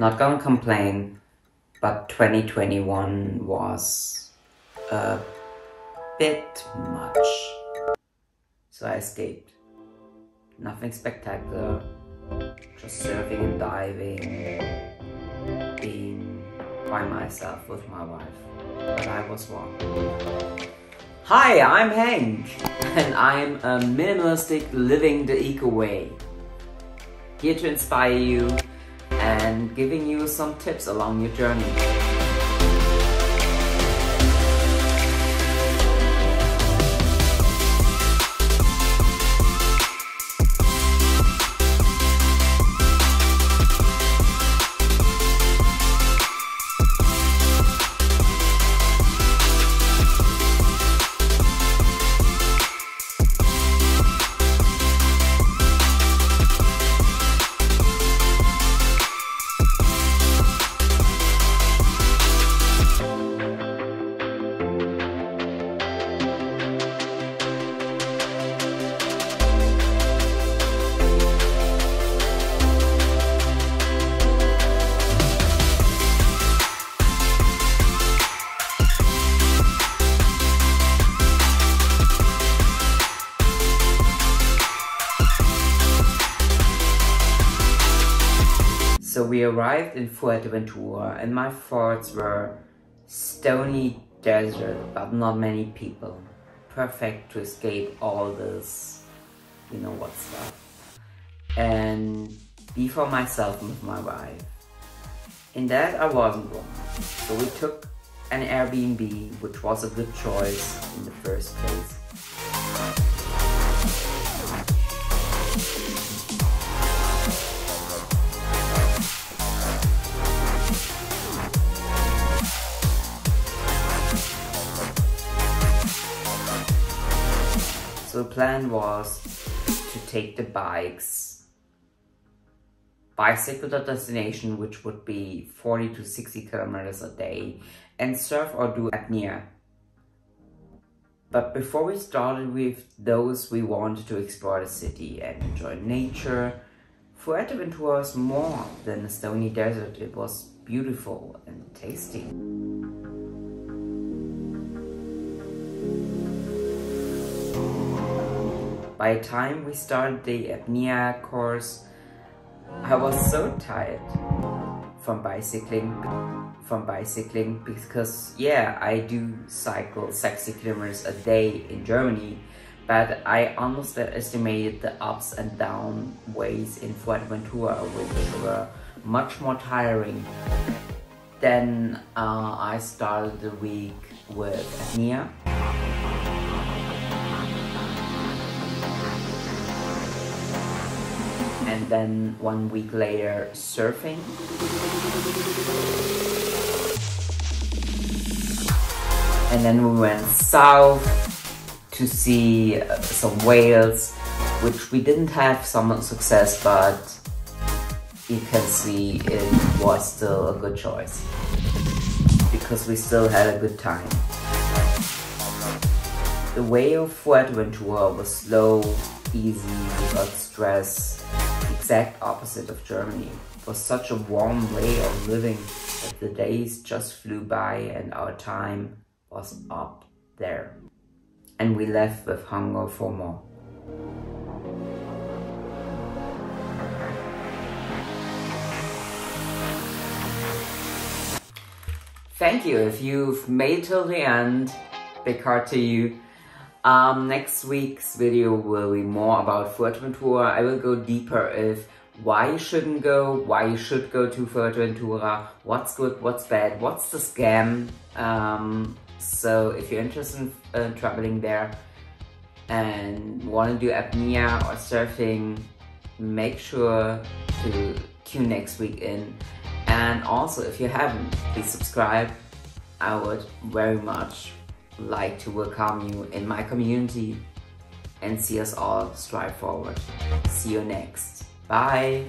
Not gonna complain, but 2021 was a bit much. So I escaped. Nothing spectacular, just surfing and diving, being by myself with my wife. But I was wrong. Hi, I'm Henk, and I'm a minimalistic living the eco way. Here to inspire you and giving you some tips along your journey. So we arrived in Fuerteventura and my thoughts were stony desert but not many people. Perfect to escape all this, you know what stuff. And be for myself with my wife. In that I wasn't wrong. So we took an Airbnb which was a good choice in the first place. So the plan was to take the bikes, bicycle the destination, which would be 40 to 60 kilometers a day, and surf or do apnea. But before we started with those, we wanted to explore the city and enjoy nature. Fuerteventura was more than a stony desert. It was beautiful and tasty. By the time we started the apnea course, I was so tired from bicycling, from bicycling because yeah, I do cycle 60 kilometers a day in Germany, but I almost estimated the ups and down ways in Fuerteventura, which were much more tiring. Then uh, I started the week with apnea then one week later surfing. And then we went south to see uh, some whales, which we didn't have some success, but you can see it was still a good choice because we still had a good time. The way of Fuerteventura was slow, easy, without stress, exact opposite of Germany. It was such a warm way of living that the days just flew by and our time was up there. And we left with hunger for more. Thank you if you've made till the end. Big heart to you. Um, next week's video will be more about Fuerteventura. I will go deeper if why you shouldn't go, why you should go to Fuerteventura, what's good, what's bad, what's the scam. Um, so if you're interested in uh, traveling there and want to do apnea or surfing, make sure to tune next week in. And also, if you haven't, please subscribe. I would very much like to welcome you in my community and see us all strive forward. See you next. Bye.